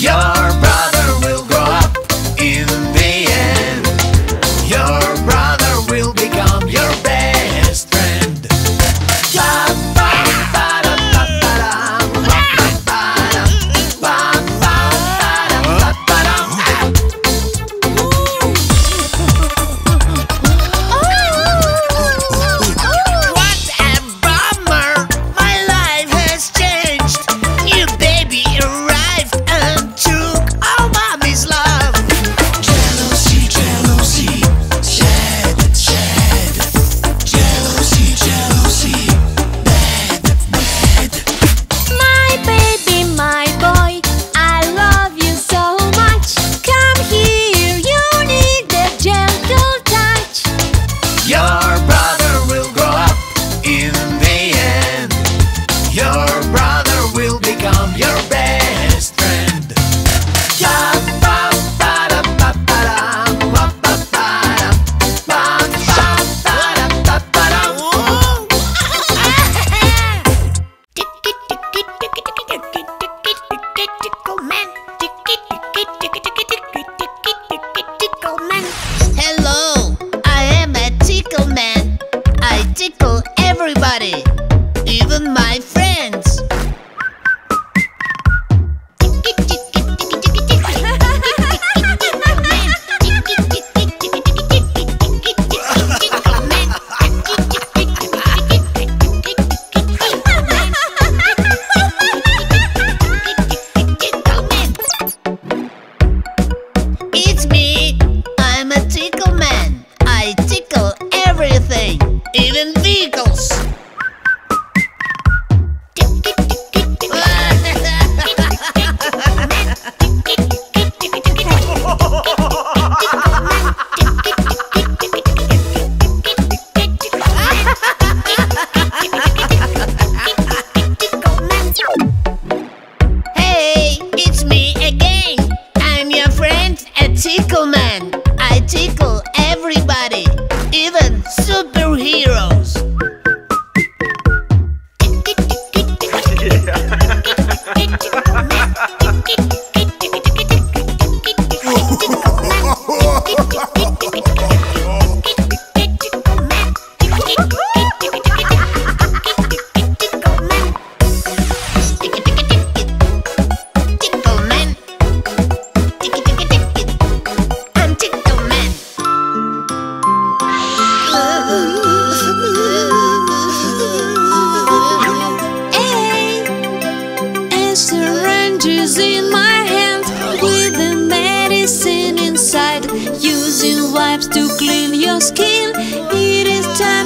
Yeah.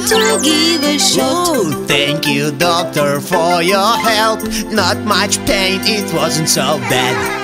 to give a shot. Oh, thank you, doctor, for your help. Not much pain, it wasn't so bad.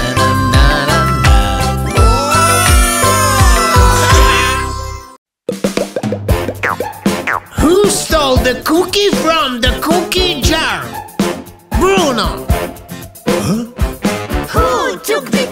Who stole the cookie from the cookie jar? Bruno. Huh? Who took the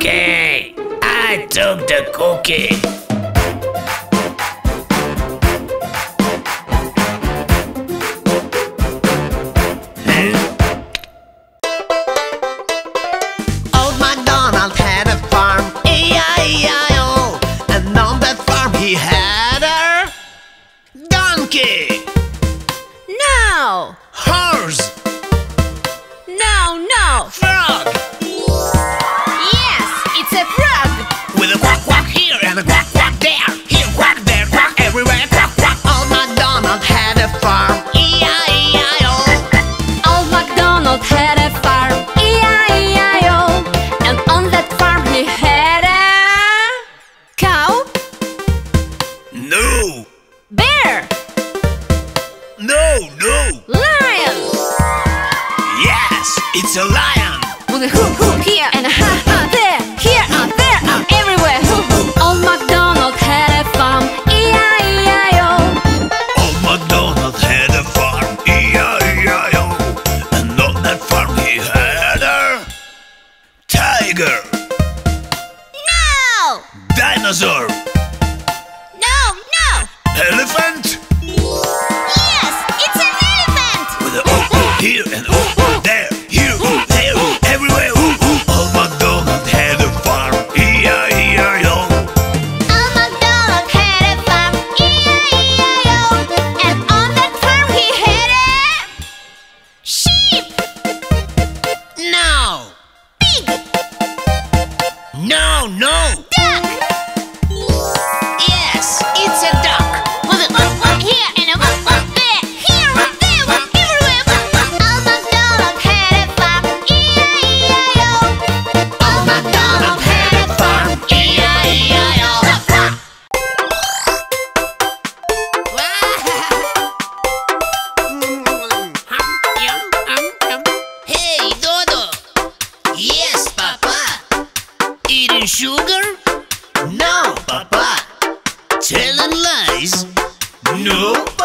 Okay, I took the cookie. Old MacDonald had a farm, E-I-E-I-O And on that farm he had a donkey brother? No, Papa. Telling lies? No.